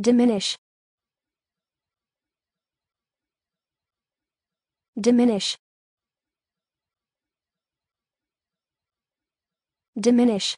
diminish. Diminish. Diminish.